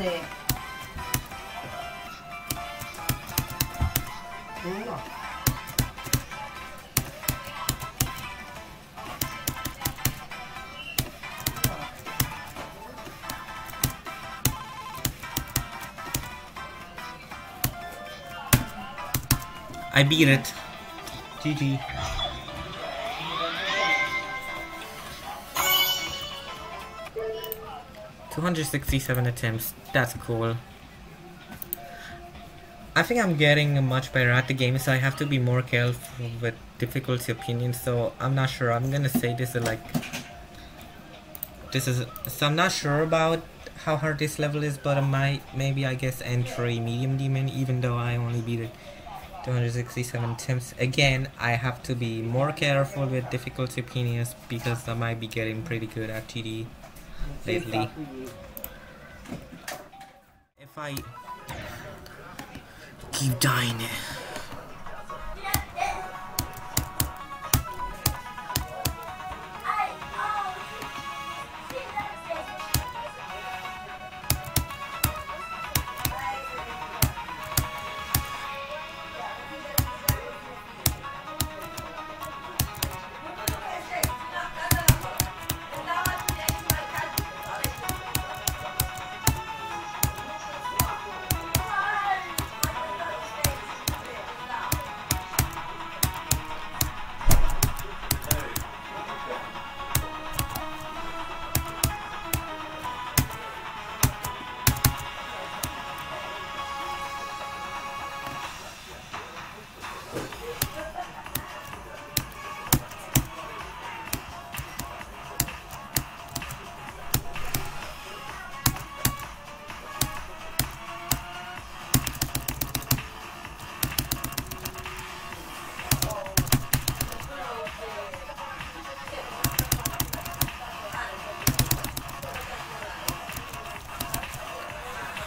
Arone! No. I beat it. GG. Two hundred sixty-seven attempts. That's cool. I think I'm getting much better at the game, so I have to be more careful with difficulty opinions. So I'm not sure. I'm gonna say this is like this is. So I'm not sure about how hard this level is, but I might maybe I guess entry medium demon, even though I only beat it 267 attempts. Again, I have to be more careful with difficulty opinions because I might be getting pretty good at GD lately. If I keep dying,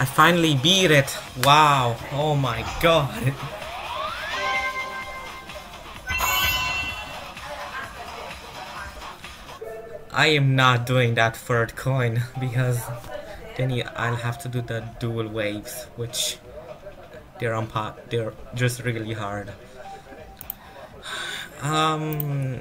I finally beat it. Wow. Oh my god. I am not doing that third coin because then I'll have to do the dual waves, which they're on pot. They're just really hard. Um.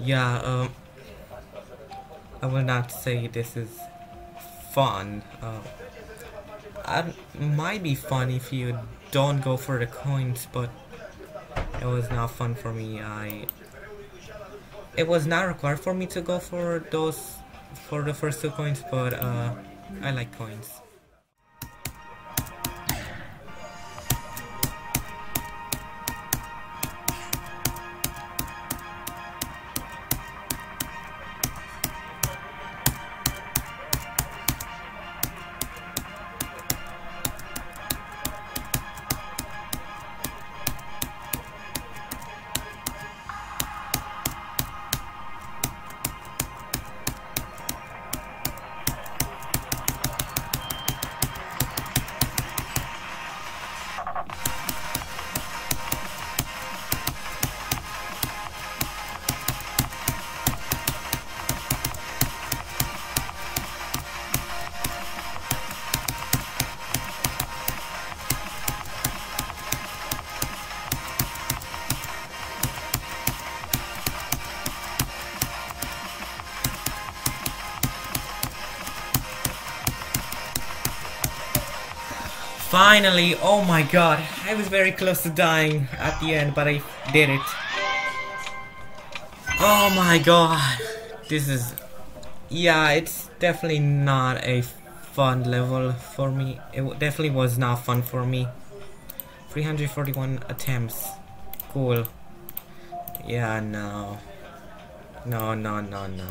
Yeah. Um. I will not say this is fun. Uh, might be fun if you don't go for the coins, but it was not fun for me. I it was not required for me to go for those for the first two coins, but uh, I like coins. Finally, oh my god, I was very close to dying at the end, but I did it. Oh my god, this is, yeah, it's definitely not a fun level for me. It definitely was not fun for me. 341 attempts. Cool. Yeah, no. No, no, no, no.